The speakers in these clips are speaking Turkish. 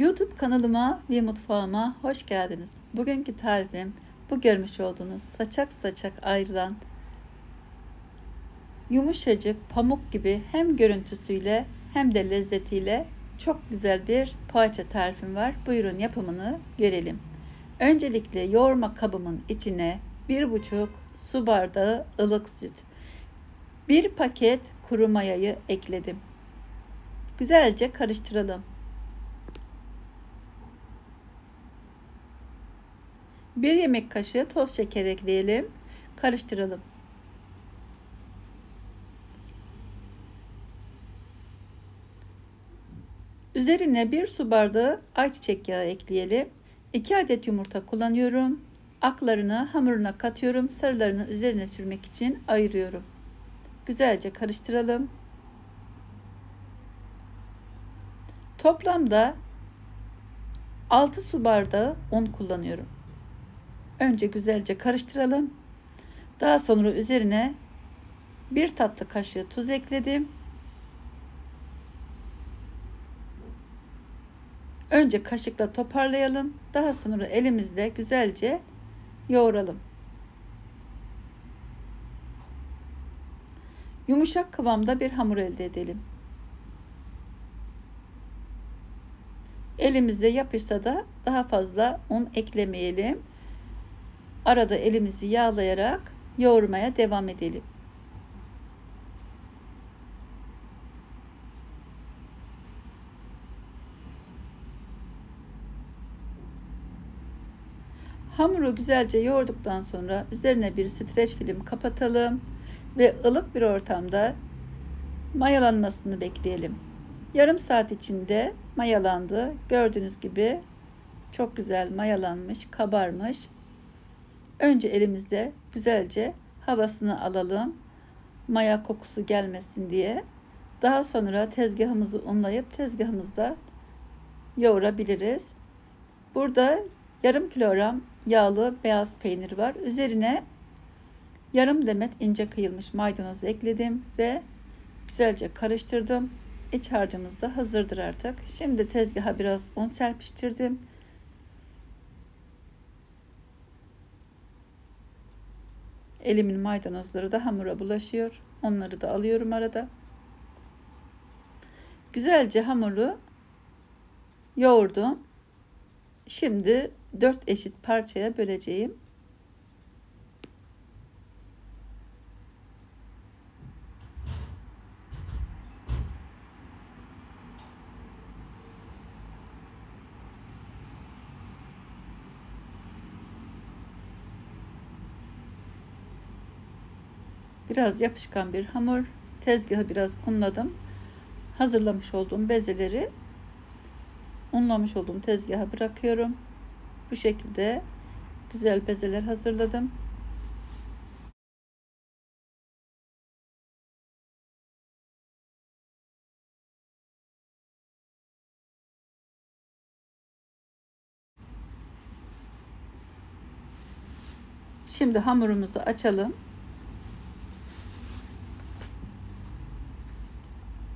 YouTube kanalıma ve mutfağıma hoş geldiniz. Bugünkü tarifim bu görmüş olduğunuz saçak saçak ayrılan yumuşacık pamuk gibi hem görüntüsüyle hem de lezzetiyle çok güzel bir poğaça tarifim var. Buyurun yapımını görelim. Öncelikle yoğurma kabımın içine bir buçuk su bardağı ılık süt, bir paket kuru mayayı ekledim. Güzelce karıştıralım. 1 yemek kaşığı toz şeker ekleyelim. Karıştıralım. Üzerine 1 su bardağı ayçiçek yağı ekleyelim. 2 adet yumurta kullanıyorum. Aklarını hamuruna katıyorum. Sarılarını üzerine sürmek için ayırıyorum. Güzelce karıştıralım. Toplamda 6 su bardağı un kullanıyorum. Önce güzelce karıştıralım. Daha sonra üzerine bir tatlı kaşığı tuz ekledim. Önce kaşıkla toparlayalım. Daha sonra elimizle güzelce yoğuralım. Yumuşak kıvamda bir hamur elde edelim. Elimize yapışsa da daha fazla un eklemeyelim. Arada elimizi yağlayarak yoğurmaya devam edelim. Hamuru güzelce yoğurduktan sonra üzerine bir streç film kapatalım ve ılık bir ortamda mayalanmasını bekleyelim. Yarım saat içinde mayalandı. Gördüğünüz gibi çok güzel mayalanmış, kabarmış. Önce elimizde güzelce havasını alalım. Maya kokusu gelmesin diye. Daha sonra tezgahımızı unlayıp tezgahımızda yoğurabiliriz. Burada yarım kilogram yağlı beyaz peynir var. Üzerine yarım demet ince kıyılmış maydanoz ekledim ve güzelce karıştırdım. İç harcımız da hazırdır artık. Şimdi tezgaha biraz un serpiştirdim. Elimin maydanozları da hamura bulaşıyor. Onları da alıyorum arada. Güzelce hamuru yoğurdum. Şimdi 4 eşit parçaya böleceğim. Biraz yapışkan bir hamur. Tezgahı biraz unladım. Hazırlamış olduğum bezeleri unlamış olduğum tezgaha bırakıyorum. Bu şekilde güzel bezeler hazırladım. Şimdi hamurumuzu açalım.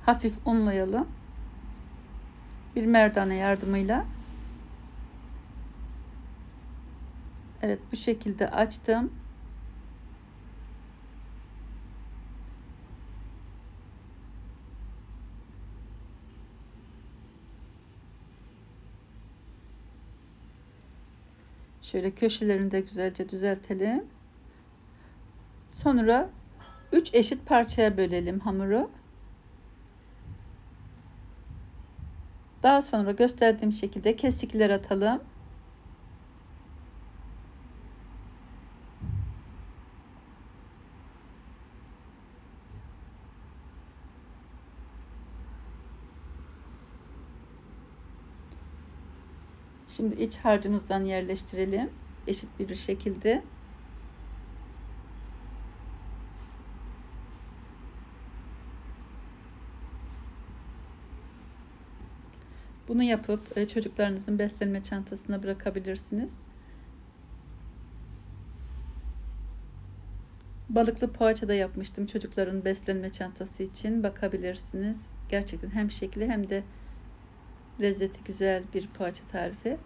Hafif unlayalım. Bir merdane yardımıyla. Evet bu şekilde açtım. Şöyle köşelerini de güzelce düzeltelim. Sonra 3 eşit parçaya bölelim hamuru. Daha sonra gösterdiğim şekilde kesikler atalım. Şimdi iç harcımızdan yerleştirelim. Eşit bir şekilde. Bunu yapıp e, çocuklarınızın beslenme çantasına bırakabilirsiniz. Balıklı poğaça da yapmıştım çocukların beslenme çantası için. Bakabilirsiniz. Gerçekten hem şekli hem de Lezzeti güzel bir poğaça tarifi.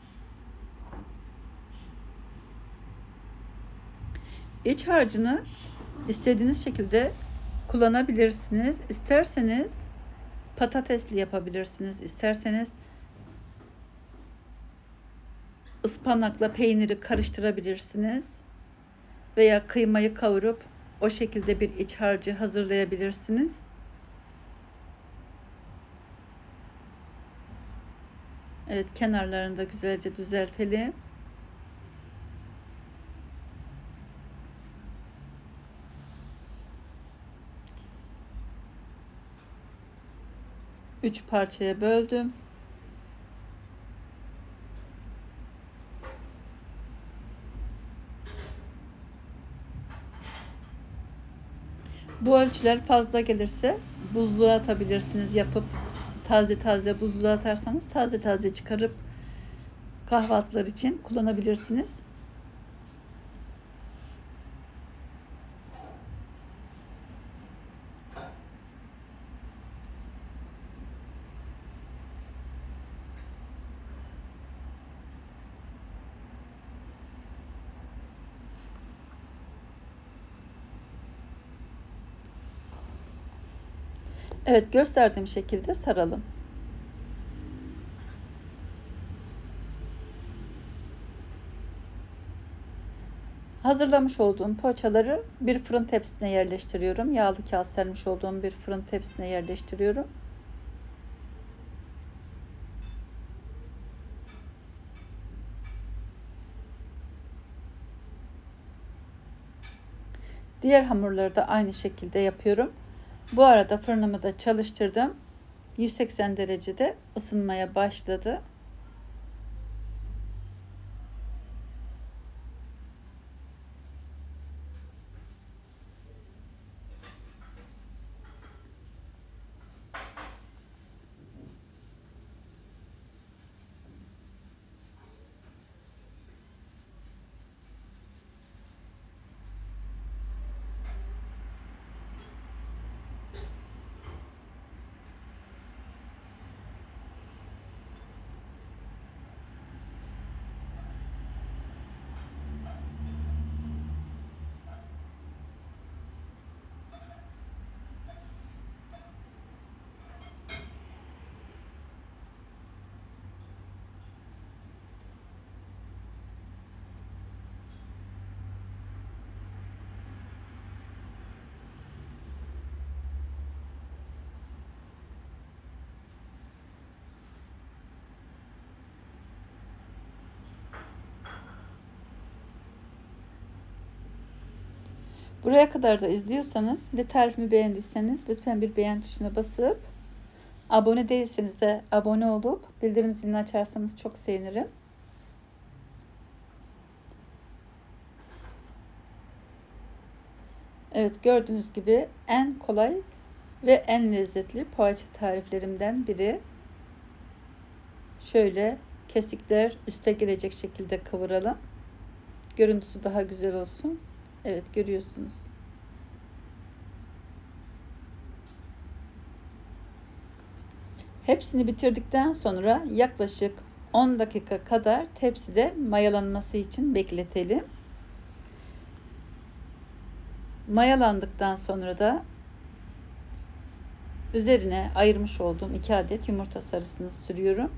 İç harcını istediğiniz şekilde kullanabilirsiniz. İsterseniz patatesli yapabilirsiniz. İsterseniz ıspanakla peyniri karıştırabilirsiniz. Veya kıymayı kavurup o şekilde bir iç harcı hazırlayabilirsiniz. Evet kenarlarını da güzelce düzeltelim. Üç parçaya böldüm. Bu ölçüler fazla gelirse buzluğa atabilirsiniz yapıp taze taze buzluğa atarsanız taze taze çıkarıp kahvaltılar için kullanabilirsiniz. Evet gösterdiğim şekilde saralım. Hazırlamış olduğum poğaçaları bir fırın tepsisine yerleştiriyorum. Yağlı kağıt sermiş olduğum bir fırın tepsisine yerleştiriyorum. Diğer hamurları da aynı şekilde yapıyorum. Bu arada fırınımı da çalıştırdım. 180 derecede ısınmaya başladı. Buraya kadar da izliyorsanız ve tarifimi beğendiyseniz lütfen bir beğen tuşuna basıp abone değilseniz de abone olup bildirim zilini açarsanız çok sevinirim. Evet gördüğünüz gibi en kolay ve en lezzetli poğaça tariflerimden biri. Şöyle kesikler üste gelecek şekilde kıvıralım. Görüntüsü daha güzel olsun. Evet görüyorsunuz. Hepsini bitirdikten sonra yaklaşık 10 dakika kadar tepside mayalanması için bekletelim. Mayalandıktan sonra da üzerine ayırmış olduğum 2 adet yumurta sarısını sürüyorum.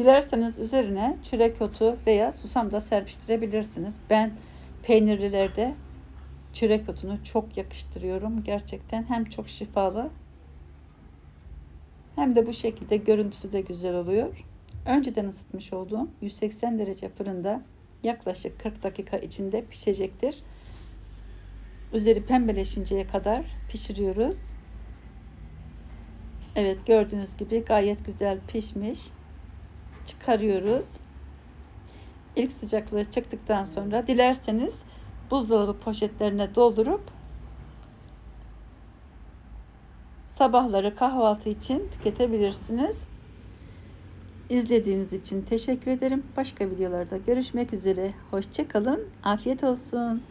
Dilerseniz üzerine çörek otu veya susam da serpiştirebilirsiniz. Ben peynirlilerde çörek otunu çok yakıştırıyorum. Gerçekten hem çok şifalı hem de bu şekilde görüntüsü de güzel oluyor. Önceden ısıtmış olduğum 180 derece fırında yaklaşık 40 dakika içinde pişecektir. Üzeri pembeleşinceye kadar pişiriyoruz. Evet gördüğünüz gibi gayet güzel pişmiş. Çıkarıyoruz. İlk sıcaklığı çıktıktan sonra dilerseniz buzdolabı poşetlerine doldurup sabahları kahvaltı için tüketebilirsiniz. İzlediğiniz için teşekkür ederim. Başka videolarda görüşmek üzere. Hoşçakalın. Afiyet olsun.